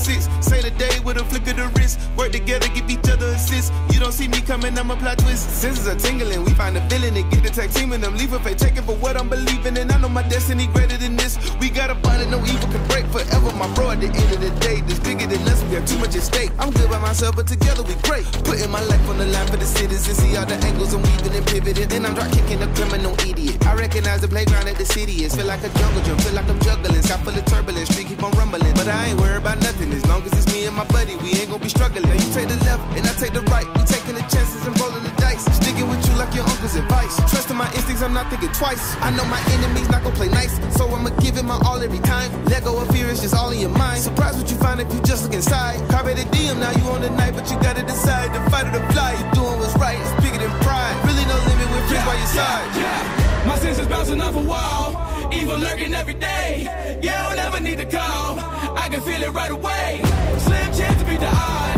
six. Say the day with a flick of the wrist. Work together, give each other assists. You don't see me coming, I'm a plot twist. Senses are tingling, we find a villain and get the tech team and them leave leaving they taking for what I'm believing. And I know my destiny greater than this. We gotta find it, no evil can break forever. My bro, at the end of the day, this bigger than us. We have too much at stake. I'm good by myself, but together we great. Putting my life for the citizens, see all the angles I'm weaving and pivoting. Then I'm drop kicking a criminal idiot. I recognize the playground that the city is. Feel like a jungle gym, feel like I'm juggling. Sky full of turbulence, street keep on rumbling. But I ain't worried about nothing as long as it's me and my buddy. We ain't gonna be struggling. You take the left and I take the right. We taking the chances and rolling the dice. Sticking with you like your uncle's advice. Trusting my instincts, I'm not thinking twice. I know my enemies not gonna play nice, so I'ma give it my all every time. Let go of fear, it's just all in your mind. Surprise what you find if you just look inside. Carpe the diem, now you on the night, but you gotta decide to fight or to off a wall. Evil lurking every day. Yeah, I don't ever need to call. I can feel it right away. Slim chance to beat the odds.